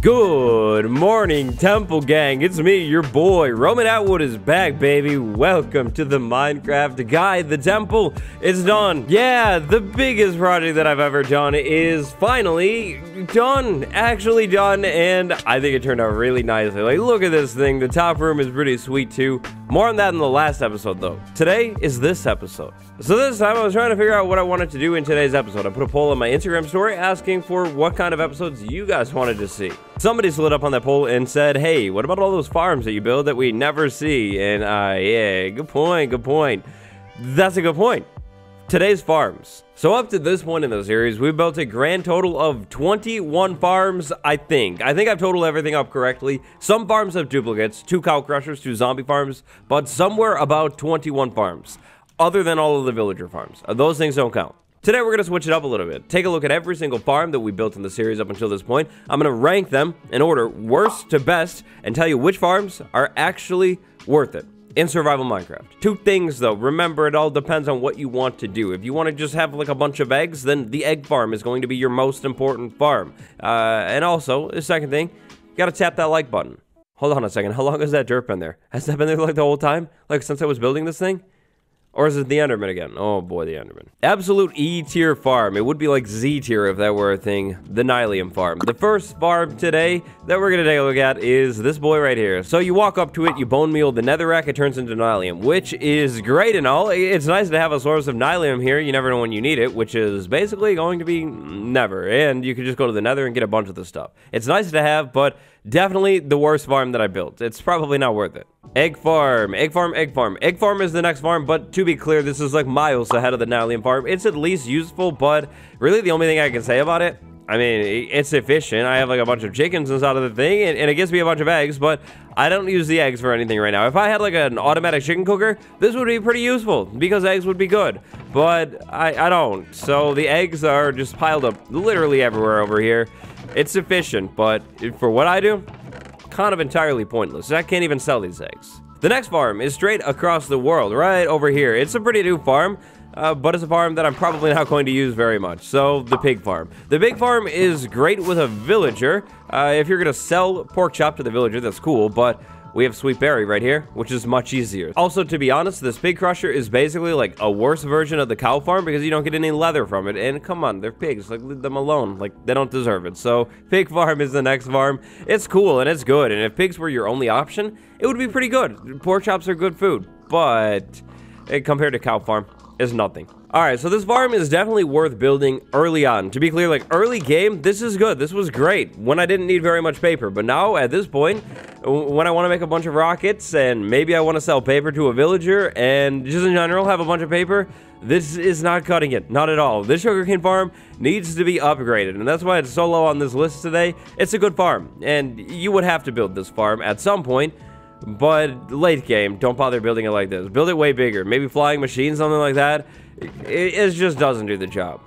Good morning, Temple Gang. It's me, your boy. Roman Atwood is back, baby. Welcome to the Minecraft Guide. The temple is done. Yeah, the biggest project that I've ever done is finally done. Actually done, and I think it turned out really nicely. Like, look at this thing. The top room is pretty sweet, too. More on that in the last episode, though. Today is this episode. So this time, I was trying to figure out what I wanted to do in today's episode. I put a poll on my Instagram story asking for what kind of episodes you guys wanted to see. Somebody slid up on that poll and said, hey, what about all those farms that you build that we never see? And, uh, yeah, good point, good point. That's a good point. Today's farms. So up to this point in the series, we've built a grand total of 21 farms, I think. I think I've totaled everything up correctly. Some farms have duplicates, two cow crushers, two zombie farms, but somewhere about 21 farms, other than all of the villager farms. Uh, Those things don't count. Today, we're going to switch it up a little bit. Take a look at every single farm that we built in the series up until this point. I'm going to rank them in order worst to best and tell you which farms are actually worth it in survival Minecraft. Two things though, remember it all depends on what you want to do. If you want to just have like a bunch of eggs, then the egg farm is going to be your most important farm. Uh, and also, the second thing, you gotta tap that like button. Hold on a second, how long has that dirt been there? Has that been there like the whole time? Like since I was building this thing? Or is it the Enderman again? Oh boy, the Enderman. Absolute E tier farm. It would be like Z tier if that were a thing. The Nylium farm. The first farm today that we're gonna take a look at is this boy right here. So you walk up to it, you bone meal the netherrack, it turns into Nylium, which is great and all. It's nice to have a source of Nylium here. You never know when you need it, which is basically going to be never. And you can just go to the nether and get a bunch of this stuff. It's nice to have, but definitely the worst farm that I built. It's probably not worth it. Egg farm, egg farm, egg farm. Egg farm is the next farm, but to be clear, this is like miles ahead of the Nylium farm. It's at least useful, but really the only thing I can say about it, I mean, it's efficient. I have like a bunch of chickens inside of the thing, and, and it gives me a bunch of eggs, but I don't use the eggs for anything right now. If I had like an automatic chicken cooker, this would be pretty useful because eggs would be good, but I, I don't. So the eggs are just piled up literally everywhere over here. It's efficient, but for what I do, kind of entirely pointless. I can't even sell these eggs. The next farm is straight across the world, right over here. It's a pretty new farm, uh, but it's a farm that I'm probably not going to use very much. So, the pig farm. The pig farm is great with a villager. Uh, if you're going to sell pork chop to the villager, that's cool, but we have Sweet Berry right here, which is much easier. Also, to be honest, this pig crusher is basically like a worse version of the cow farm because you don't get any leather from it. And come on, they're pigs. Like, leave them alone. Like, they don't deserve it. So, pig farm is the next farm. It's cool and it's good. And if pigs were your only option, it would be pretty good. Pork chops are good food. But eh, compared to cow farm, is nothing. Alright, so this farm is definitely worth building early on. To be clear, like, early game, this is good. This was great when I didn't need very much paper. But now, at this point, when I want to make a bunch of rockets and maybe I want to sell paper to a villager and just in general have a bunch of paper, this is not cutting it. Not at all. This sugarcane farm needs to be upgraded, and that's why it's so low on this list today. It's a good farm, and you would have to build this farm at some point, but late game, don't bother building it like this. Build it way bigger. Maybe flying machine, something like that. It, it just doesn't do the job.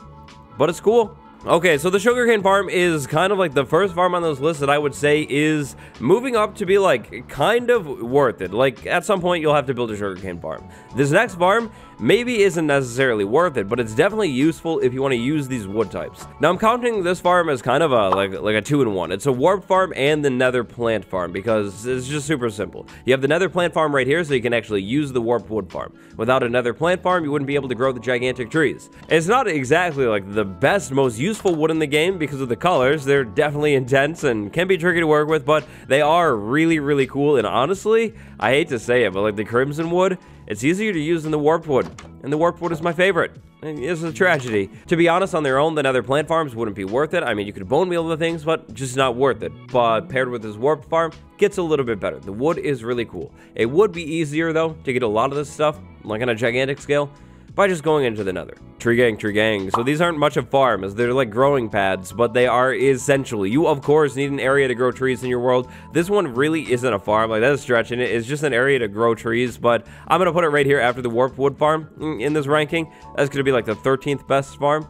But it's cool. Okay, so the sugarcane farm is kind of like the first farm on this list that I would say is moving up to be like kind of worth it. Like at some point you'll have to build a sugarcane farm. This next farm maybe isn't necessarily worth it, but it's definitely useful if you want to use these wood types. Now I'm counting this farm as kind of a like like a two-in-one. It's a warp farm and the nether plant farm because it's just super simple. You have the nether plant farm right here so you can actually use the warped wood farm. Without a nether plant farm, you wouldn't be able to grow the gigantic trees. It's not exactly like the best, most useful wood in the game because of the colors. They're definitely intense and can be tricky to work with, but they are really, really cool. And honestly, I hate to say it, but like the crimson wood, it's easier to use than the warped wood. And the warped wood is my favorite. It's a tragedy. To be honest, on their own, the nether plant farms wouldn't be worth it. I mean, you could bone meal the things, but just not worth it. But paired with this warped farm, gets a little bit better. The wood is really cool. It would be easier, though, to get a lot of this stuff, like on a gigantic scale, by just going into the nether. Tree gang, tree gang. So these aren't much of farms. They're like growing pads, but they are essentially. You, of course, need an area to grow trees in your world. This one really isn't a farm. Like, that's stretching it. It's just an area to grow trees, but I'm going to put it right here after the warped wood farm in this ranking. That's going to be like the 13th best farm.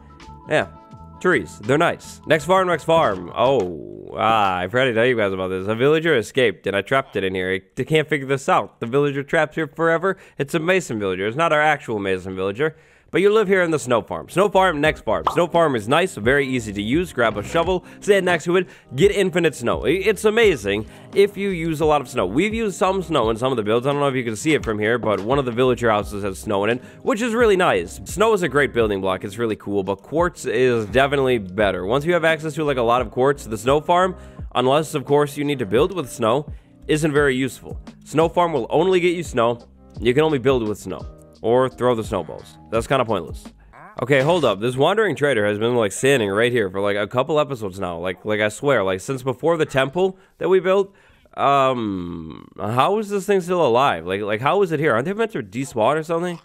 Yeah, trees. They're nice. Next farm, next farm. Oh, ah, I forgot to tell you guys about this. A villager escaped, and I trapped it in here. I can't figure this out. The villager traps here forever. It's a mason villager. It's not our actual mason villager, but you live here in the snow farm. Snow farm, next farm. Snow farm is nice, very easy to use. Grab a shovel, stand next to it, get infinite snow. It's amazing if you use a lot of snow. We've used some snow in some of the builds. I don't know if you can see it from here, but one of the villager houses has snow in it, which is really nice. Snow is a great building block. It's really cool, but quartz is definitely better. Once you have access to like a lot of quartz, the snow farm, unless of course you need to build with snow, isn't very useful. Snow farm will only get you snow. You can only build with snow or throw the snowballs. That's kind of pointless. Okay, hold up. This wandering trader has been like standing right here for like a couple episodes now. Like, like I swear, like since before the temple that we built. Um, how is this thing still alive? Like, like how is it here? Aren't they meant to despawn or something?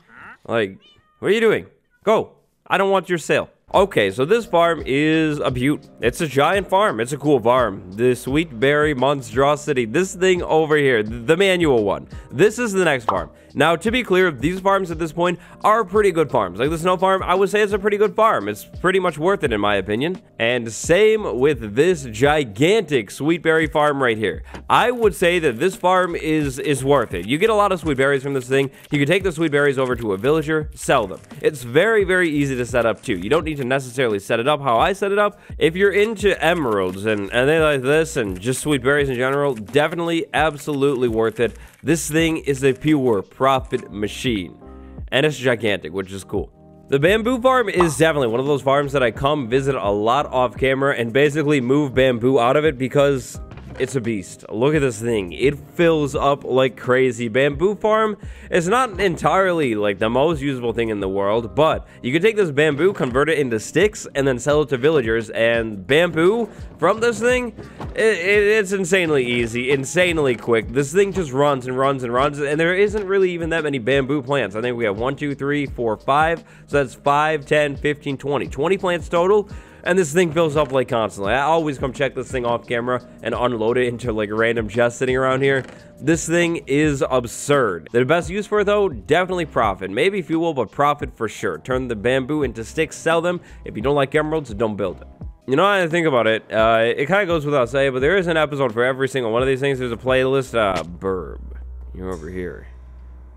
Like, what are you doing? Go. I don't want your sale. Okay, so this farm is a butte. It's a giant farm. It's a cool farm. The Sweet Berry Monstrosity. This thing over here, the manual one. This is the next farm. Now, to be clear, these farms at this point are pretty good farms. Like the snow farm, I would say it's a pretty good farm. It's pretty much worth it in my opinion. And same with this gigantic sweet berry farm right here. I would say that this farm is is worth it. You get a lot of sweet berries from this thing. You can take the sweet berries over to a villager, sell them. It's very, very easy to set up too. You don't need to necessarily set it up how I set it up. If you're into emeralds and, and they like this and just sweet berries in general, definitely absolutely worth it. This thing is a pure profit machine. And it's gigantic, which is cool. The bamboo farm is definitely one of those farms that I come visit a lot off camera and basically move bamboo out of it because it's a beast. Look at this thing. It fills up like crazy. Bamboo farm is not entirely like the most usable thing in the world, but you can take this bamboo, convert it into sticks, and then sell it to villagers. And bamboo from this thing, it, it, it's insanely easy, insanely quick. This thing just runs and runs and runs, and there isn't really even that many bamboo plants. I think we have one, two, three, four, five. So that's 5, 10, 15, 20. 20 plants total and this thing fills up like constantly. I always come check this thing off camera and unload it into like random chests sitting around here. This thing is absurd. The best use for it though, definitely profit. Maybe fuel, but profit for sure. Turn the bamboo into sticks, sell them. If you don't like emeralds, don't build it. You know, I think about it, uh, it kind of goes without saying, but there is an episode for every single one of these things. There's a playlist, uh, Burb. You're over here.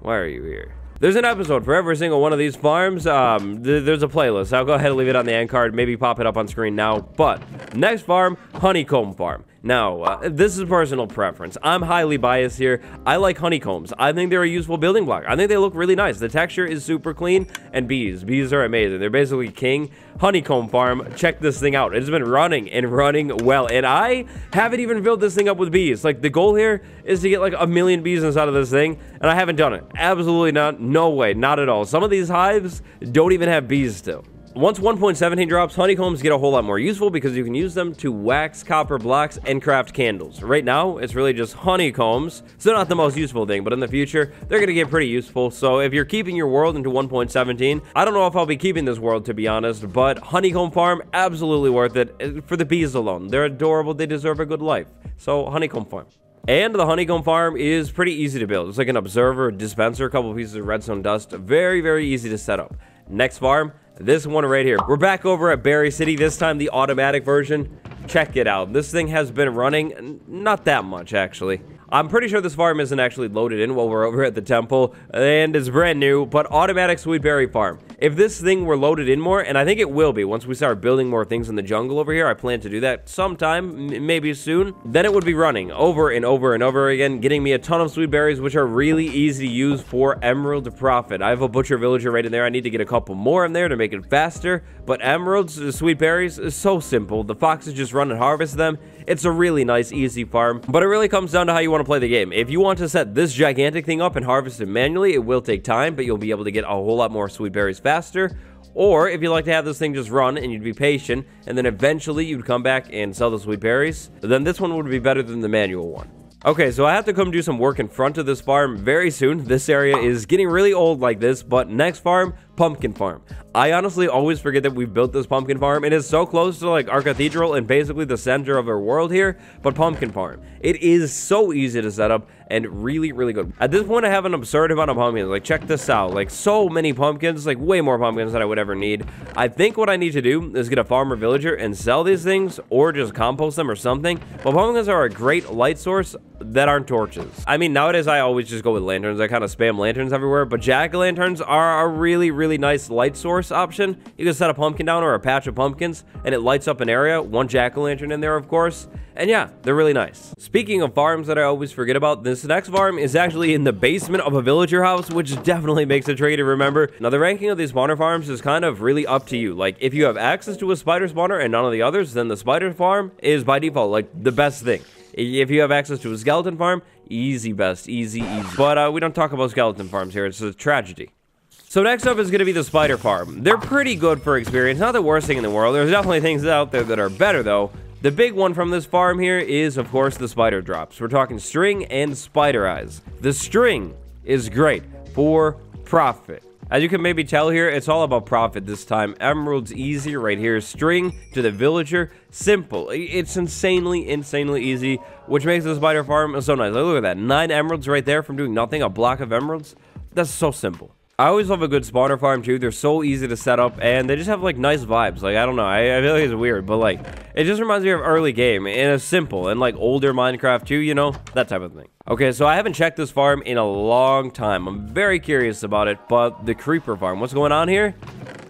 Why are you here? There's an episode for every single one of these farms. Um, th there's a playlist. I'll go ahead and leave it on the end card. Maybe pop it up on screen now. But next farm, Honeycomb Farm. Now, uh, this is a personal preference. I'm highly biased here. I like honeycombs. I think they're a useful building block. I think they look really nice. The texture is super clean. And bees. Bees are amazing. They're basically king. Honeycomb farm. Check this thing out. It's been running and running well. And I haven't even filled this thing up with bees. Like, the goal here is to get like a million bees inside of this thing. And I haven't done it. Absolutely not. No way. Not at all. Some of these hives don't even have bees still. Once 1.17 drops, honeycombs get a whole lot more useful because you can use them to wax copper blocks and craft candles. Right now, it's really just honeycombs, so not the most useful thing, but in the future, they're going to get pretty useful. So if you're keeping your world into 1.17, I don't know if I'll be keeping this world to be honest, but honeycomb farm, absolutely worth it eh, for the bees alone. They're adorable, they deserve a good life. So honeycomb farm. And the honeycomb farm is pretty easy to build. It's like an observer, dispenser, a couple pieces of redstone dust. Very, very easy to set up. Next farm, this one right here. We're back over at Berry City, this time the automatic version. Check it out. This thing has been running, not that much actually. I'm pretty sure this farm isn't actually loaded in while we're over at the temple, and it's brand new, but automatic sweet berry farm. If this thing were loaded in more, and I think it will be once we start building more things in the jungle over here, I plan to do that sometime, maybe soon, then it would be running over and over and over again, getting me a ton of sweet berries, which are really easy to use for emerald profit. I have a butcher villager right in there. I need to get a couple more in there to make it faster, but emeralds, the sweet berries, is so simple. The foxes just run and harvest them. It's a really nice, easy farm, but it really comes down to how you want want to play the game. If you want to set this gigantic thing up and harvest it manually, it will take time, but you'll be able to get a whole lot more sweet berries faster. Or if you like to have this thing just run and you'd be patient, and then eventually you'd come back and sell the sweet berries, then this one would be better than the manual one. Okay, so I have to come do some work in front of this farm very soon. This area is getting really old like this, but next farm, pumpkin farm. I honestly always forget that we've built this pumpkin farm. It is so close to like our cathedral and basically the center of our world here, but pumpkin farm. It is so easy to set up and really, really good. At this point, I have an absurd amount of pumpkins. Like, check this out. Like, so many pumpkins, like way more pumpkins than I would ever need. I think what I need to do is get a farmer villager and sell these things or just compost them or something. But pumpkins are a great light source that aren't torches. I mean, nowadays I always just go with lanterns. I kind of spam lanterns everywhere, but jack-o'-lanterns are a really, really nice light source option. You can set a pumpkin down or a patch of pumpkins, and it lights up an area. One jack-o'-lantern in there, of course. And yeah, they're really nice. Speaking of farms that I always forget about, this next farm is actually in the basement of a villager house, which definitely makes it tricky to remember. Now, the ranking of these spawner farms is kind of really up to you. Like, if you have access to a spider spawner and none of the others, then the spider farm is by default, like, the best thing. If you have access to a skeleton farm, easy best, easy, easy. But uh, we don't talk about skeleton farms here. It's a tragedy. So next up is going to be the spider farm. They're pretty good for experience, not the worst thing in the world. There's definitely things out there that are better though. The big one from this farm here is, of course, the spider drops. We're talking string and spider eyes. The string is great for profit. As you can maybe tell here, it's all about profit this time. Emerald's easy right here. String to the villager, simple. It's insanely, insanely easy, which makes the spider farm so nice. Look at that. Nine emeralds right there from doing nothing. A block of emeralds. That's so simple. I always love a good spawner farm too. They're so easy to set up and they just have like nice vibes. Like, I don't know. I, I feel like it's weird, but like, it just reminds me of early game and it's simple and like older Minecraft too, you know, that type of thing. Okay, so I haven't checked this farm in a long time. I'm very curious about it, but the creeper farm, what's going on here?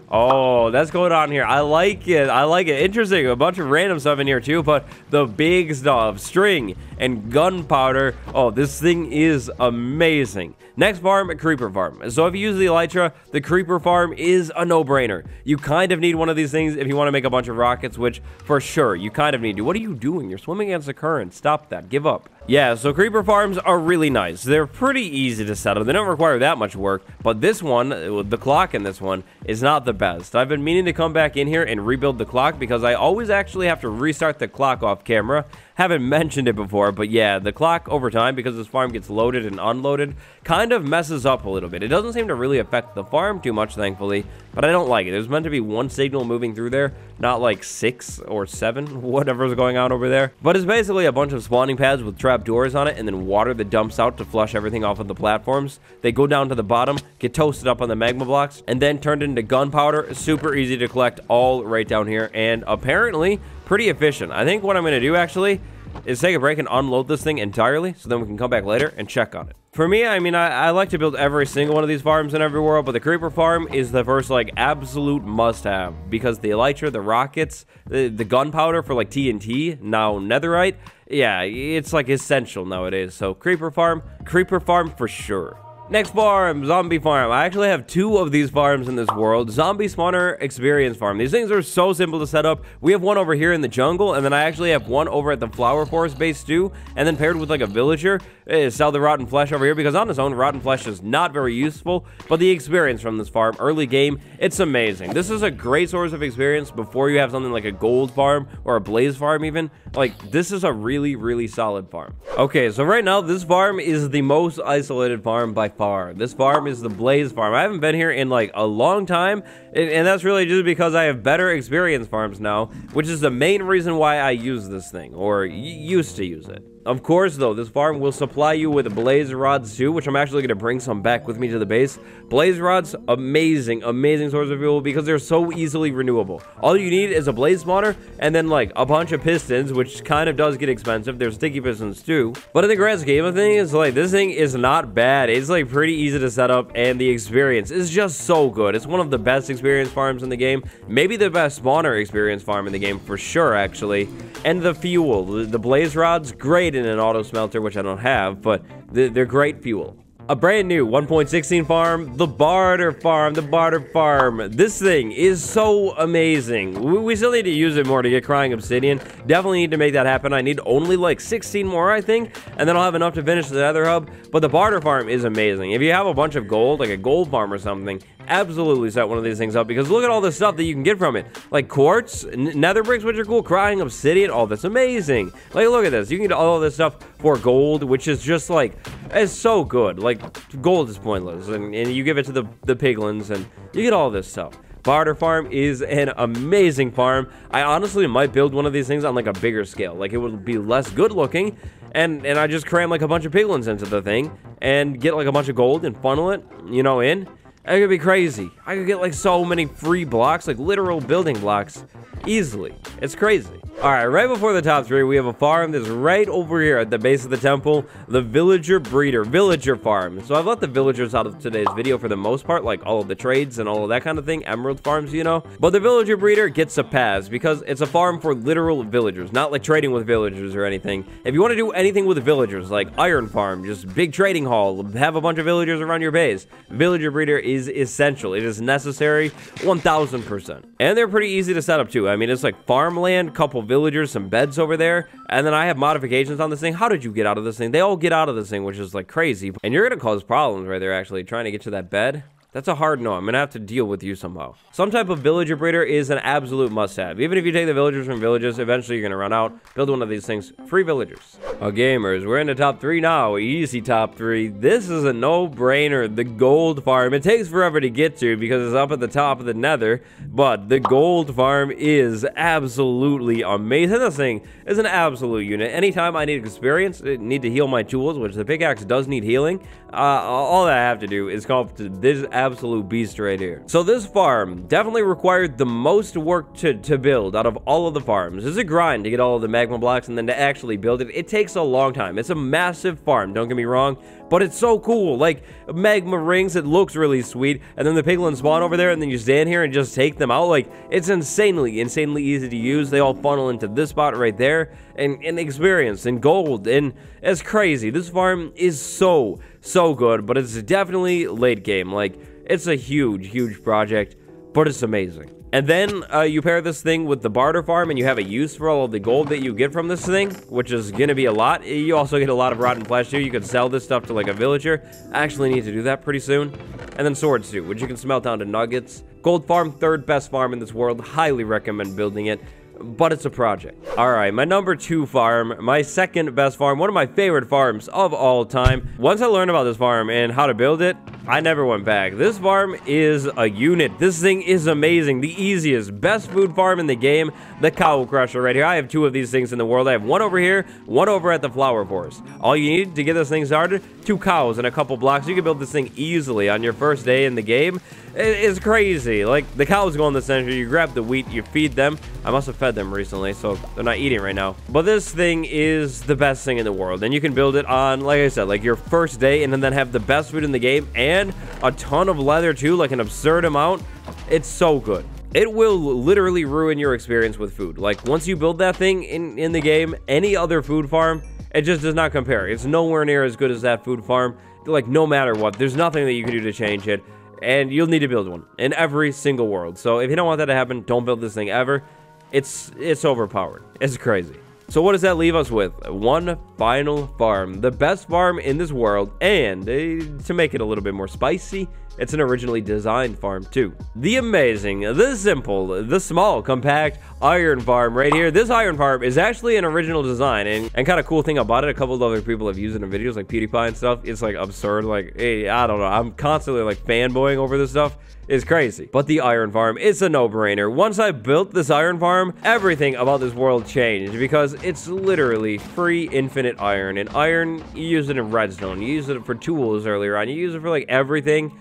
Oh, that's going on here. I like it. I like it. Interesting. A bunch of random stuff in here too, but the big stuff, string and gunpowder. Oh, this thing is amazing. Next farm, a creeper farm. So if you use the elytra, the creeper farm is a no-brainer. You kind of need one of these things if you want to make a bunch of rockets, which for sure you kind of need to. What are you doing? You're swimming against the current. Stop that. Give up. Yeah, so creeper farms are really nice. They're pretty easy to set up. They don't require that much work, but this one, uh, the clock in this one, is not the best. I've been meaning to come back in here and rebuild the clock because I always actually have to restart the clock off camera haven't mentioned it before, but yeah, the clock over time, because this farm gets loaded and unloaded, kind of messes up a little bit. It doesn't seem to really affect the farm too much, thankfully, but I don't like it. There's meant to be one signal moving through there, not like six or seven, whatever's going on over there. But it's basically a bunch of spawning pads with trap doors on it, and then water that dumps out to flush everything off of the platforms. They go down to the bottom, get toasted up on the magma blocks, and then turned into gunpowder. Super easy to collect all right down here, and apparently pretty efficient. I think what I'm going to do, actually, is take a break and unload this thing entirely so then we can come back later and check on it. For me, I mean, I, I, like to build every single one of these farms in every world, but the creeper farm is the first, like, absolute must-have because the elytra, the rockets, the, the gunpowder for, like, TNT, now netherite, yeah, it's, like, essential nowadays. So, creeper farm, creeper farm for sure. Next farm, zombie farm. I actually have two of these farms in this world. Zombie spawner experience farm. These things are so simple to set up. We have one over here in the jungle, and then I actually have one over at the flower forest base too, and then paired with like a villager, uh, sell the rotten flesh over here, because on its own, rotten flesh is not very useful, but the experience from this farm, early game, it's amazing. This is a great source of experience before you have something like a gold farm or a blaze farm even. Like, this is a really, really solid farm. Okay, so right now, this farm is the most isolated farm by far. This farm is the Blaze farm. I haven't been here in like a long time, and, and, that's really just because I have better experience farms now, which is the main reason why I use this thing, or used to use it. Of course, though, this farm will supply you with blaze rods too, which I'm actually going to bring some back with me to the base. Blaze rods, amazing, amazing source of fuel because they're so easily renewable. All you need is a blaze spawner and then like a bunch of pistons, which kind of does get expensive. There's sticky pistons too. But in the grand scheme of things, like this thing is not bad. It's like pretty easy to set up and the experience is just so good. It's one of the best experience farms in the game. Maybe the best spawner experience farm in the game for sure, actually. And the fuel, the, blaze rods, great in an auto smelter, which I don't have, but they're great fuel. A brand new 1.16 farm, the Barter Farm, the Barter Farm. This thing is so amazing. We still need to use it more to get Crying Obsidian. Definitely need to make that happen. I need only like 16 more, I think, and then I'll have enough to finish the Nether Hub. But the Barter Farm is amazing. If you have a bunch of gold, like a gold farm or something, absolutely set one of these things up because look at all the stuff that you can get from it. Like quartz, nether bricks, which are cool, crying obsidian, all that's amazing. Like, look at this. You can get all this stuff for gold, which is just like, it's so good. Like, gold is pointless. And, and you give it to the, the piglins and you get all this stuff. Barter Farm is an amazing farm. I honestly might build one of these things on like a bigger scale. Like it would be less good looking and and I just cram like a bunch of piglins into the thing and get like a bunch of gold and funnel it, you know, in It could be crazy. I could get like so many free blocks, like literal building blocks, easily. It's crazy. All right, right before the top three, we have a farm that's right over here at the base of the temple, the villager breeder, villager farm. So I've let the villagers out of today's video for the most part, like all of the trades and all of that kind of thing, emerald farms, you know. But the villager breeder gets a pass because it's a farm for literal villagers, not like trading with villagers or anything. If you want to do anything with villagers, like iron farm, just big trading hall, have a bunch of villagers around your base, villager breeder is essential. It is necessary 1000%. And they're pretty easy to set up too. I mean, it's like farmland, couple villagers, some beds over there, and then I have modifications on this thing. How did you get out of this thing? They all get out of this thing, which is like crazy. And you're to cause problems right there, actually, trying to get to that bed. That's a hard no. I'm going to have to deal with you somehow. Some type of villager breeder is an absolute must-have. Even if you take the villagers from villages, eventually you're going to run out. Build one of these things. Free villagers. Oh, gamers, we're in the top three now. Easy top three. This is a no-brainer. The gold farm. It takes forever to get to because it's up at the top of the nether. But the gold farm is absolutely amazing. This thing is an absolute unit. Anytime I need experience, need to heal my tools, which the pickaxe does need healing, uh, all I have to do is come up to this absolute beast right here. So this farm definitely required the most work to, to build out of all of the farms. It's a grind to get all of the magma blocks and then to actually build it. It takes a long time. It's a massive farm, don't get me wrong, but it's so cool. Like, magma rings, it looks really sweet, and then the piglins spawn over there, and then you stand here and just take them out. Like, it's insanely, insanely easy to use. They all funnel into this spot right there, and, and experience, and gold, and it's crazy. This farm is so, so good, but it's definitely late game. Like, it's a huge, huge project, but it's amazing. And then uh, you pair this thing with the barter farm and you have a use for all of the gold that you get from this thing, which is going to be a lot. You also get a lot of rotten flesh too. You can sell this stuff to like a villager. I actually need to do that pretty soon. And then swords too, which you can smelt down to nuggets. Gold farm, third best farm in this world. Highly recommend building it but it's a project. All right, my number two farm, my second best farm, one of my favorite farms of all time. Once I learned about this farm and how to build it, I never went back. This farm is a unit. This thing is amazing. The easiest, best food farm in the game, the Cow Crusher right here. I have two of these things in the world. I have one over here, one over at the Flower Forest. All you need to get this thing started, two cows and a couple blocks. You can build this thing easily on your first day in the game. It's crazy. Like, the cows go in the center, you grab the wheat, you feed them. I must have fed them recently, so they're not eating right now. But this thing is the best thing in the world. And you can build it on, like I said, like your first day and then have the best food in the game and a ton of leather too, like an absurd amount. It's so good. It will literally ruin your experience with food. Like, once you build that thing in, in the game, any other food farm, it just does not compare. It's nowhere near as good as that food farm. Like, no matter what, there's nothing that you can do to change it and you'll need to build one in every single world. So if you don't want that to happen, don't build this thing ever. It's it's overpowered. It's crazy. So what does that leave us with? One final farm. The best farm in this world. And uh, to make it a little bit more spicy, it's an originally designed farm too. The amazing, the simple, the small, compact iron farm right here. This iron farm is actually an original design and, and kind of cool thing about it. A couple of other people have used it in videos like PewDiePie and stuff. It's like absurd. Like, hey, I don't know. I'm constantly like fanboying over this stuff It's crazy. But the iron farm is a no-brainer. Once I built this iron farm, everything about this world changed because it's literally free infinite iron. And iron, you use it in redstone. You use it for tools earlier on. You use it for like everything.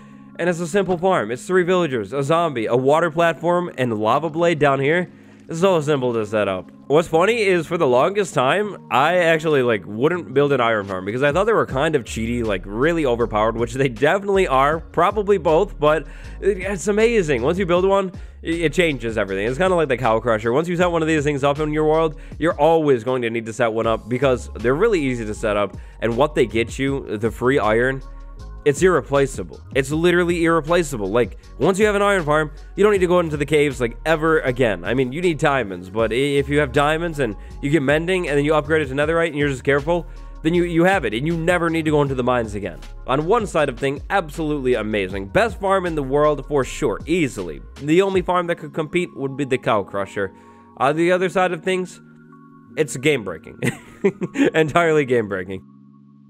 And it's a simple farm. It's three villagers, a zombie, a water platform, and lava blade down here. It's so simple to set up. What's funny is for the longest time, I actually like wouldn't build an iron farm because I thought they were kind of cheaty, like really overpowered, which they definitely are, probably both, but it's amazing. Once you build one, it changes everything. It's kind of like the cow crusher. Once you set one of these things up in your world, you're always going to need to set one up because they're really easy to set up. And what they get you, the free iron, it's irreplaceable. It's literally irreplaceable. Like, once you have an iron farm, you don't need to go into the caves, like, ever again. I mean, you need diamonds, but if you have diamonds and you get mending and then you upgrade it to netherite and you're just careful, then you, you have it, and you never need to go into the mines again. On one side of thing, absolutely amazing. Best farm in the world for sure, easily. The only farm that could compete would be the Cow Crusher. On the other side of things, it's game-breaking. Entirely game-breaking.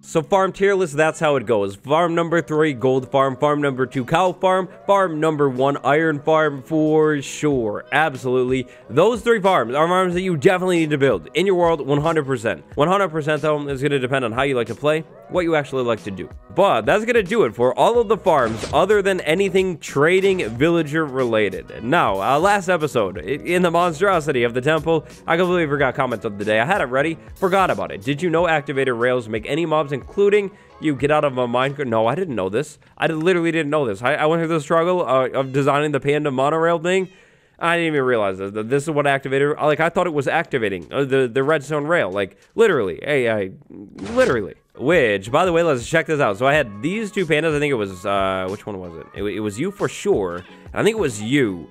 So farm tier list, that's how it goes. Farm number three, gold farm. Farm number two, cow farm. Farm number one, iron farm for sure. Absolutely. Those three farms are farms that you definitely need to build in your world 100%. 100% though is going to depend on how you like to play, what you actually like to do. But that's going to do it for all of the farms other than anything trading villager related. Now, uh, last episode, in the monstrosity of the temple, I completely forgot comment of the day. I had it ready, forgot about it. Did you know activated rails make any mobs including you get out of a minecart? No, I didn't know this. I literally didn't know this. I, I went through the struggle uh, of designing the panda monorail thing. I didn't even realize this. This is what activated. Like I thought it was activating uh, the the redstone rail. Like literally, hey, I literally. Which, by the way, let's check this out. So I had these two pandas. I think it was uh, which one was it? it? It was you for sure. I think it was you.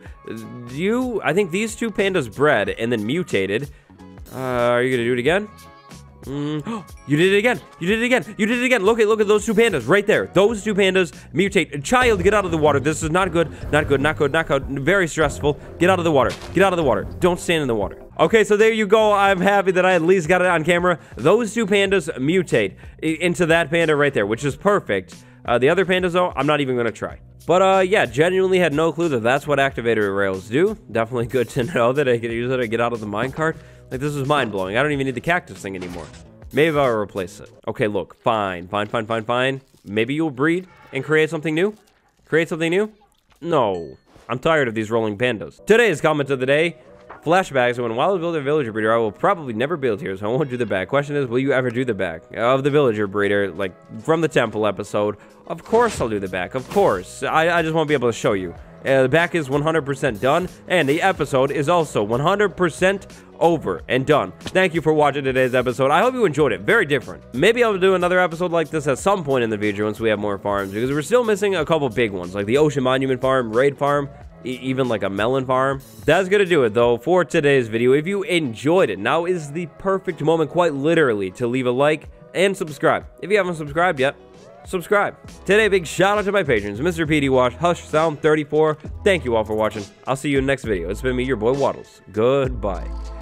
You. I think these two pandas bred and then mutated. Uh, are you gonna do it again? Mm. you did it again. You did it again. You did it again. Look at look at those two pandas right there. Those two pandas mutate. Child, get out of the water. This is not good. Not good. Not good. Not good. Very stressful. Get out of the water. Get out of the water. Don't stand in the water. Okay, so there you go. I'm happy that I at least got it on camera. Those two pandas mutate into that panda right there, which is perfect. Uh, the other pandas, though, I'm not even going to try. But, uh, yeah, genuinely had no clue that that's what activator rails do. Definitely good to know that I can use it to get out of the minecart. Like, this is mind-blowing. I don't even need the cactus thing anymore. Maybe I'll replace it. Okay, look. Fine. Fine, fine, fine, fine. Maybe you'll breed and create something new? Create something new? No. I'm tired of these rolling pandas. Today's comment of the day. Flashbacks, when while I build a villager breeder, I will probably never build here, so I won't do the back. Question is, will you ever do the back of the villager breeder, like from the temple episode? Of course I'll do the back, of course. I, I just won't be able to show you. Uh, the back is 100% done, and the episode is also 100% over and done. Thank you for watching today's episode. I hope you enjoyed it. Very different. Maybe I'll do another episode like this at some point in the future once we have more farms, because we're still missing a couple big ones, like the Ocean Monument Farm, Raid Farm, even like a melon farm. That's gonna do it though for today's video. If you enjoyed it, now is the perfect moment, quite literally, to leave a like and subscribe. If you haven't subscribed yet, subscribe. Today, big shout out to my patrons, Mr. PD Wash, Hush Sound 34. Thank you all for watching. I'll see you in the next video. It's been me, your boy Wattles. Goodbye.